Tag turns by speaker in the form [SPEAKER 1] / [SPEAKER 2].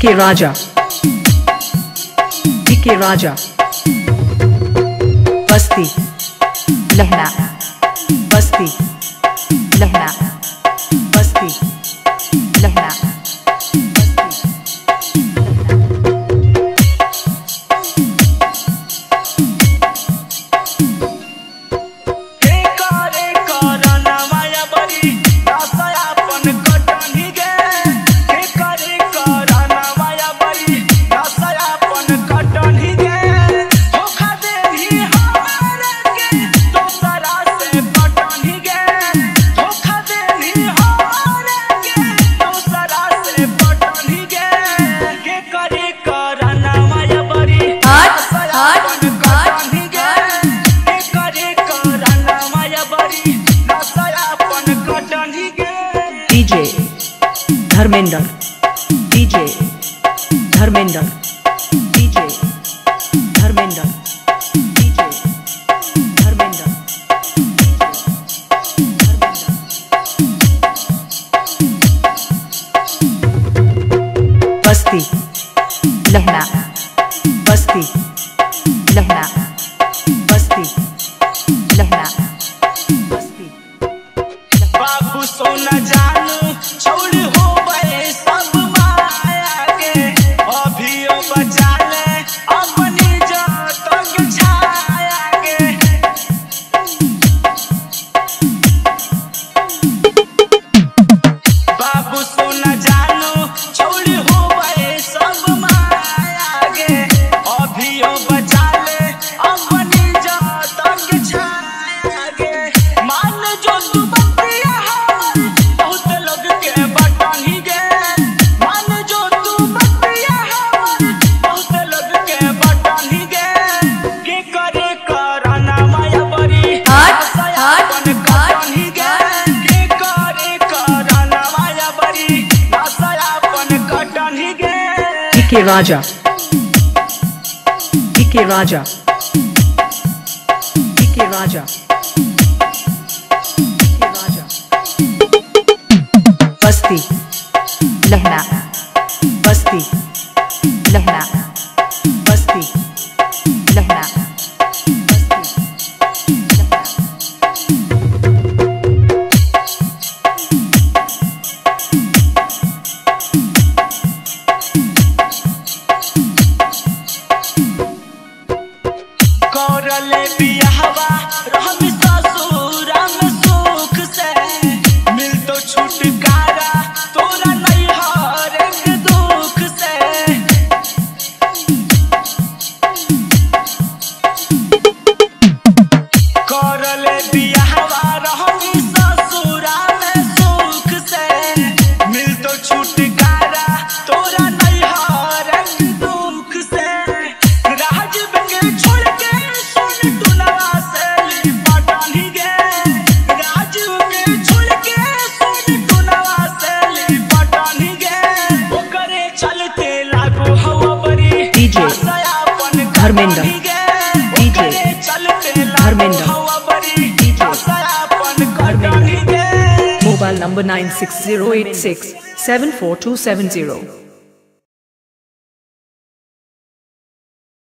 [SPEAKER 1] के राजा। के राजा। बस्ती। लहना। बस्ती। लहना। Dharmendra. DJ. Dharmendra. DJ. Dharmendra. DJ. Dharmendra. Basti. लहना बस्ती। के राजा के राजा के राजा बस्ती लहना
[SPEAKER 2] करले बियाहवा रहम
[SPEAKER 1] number 9608674270.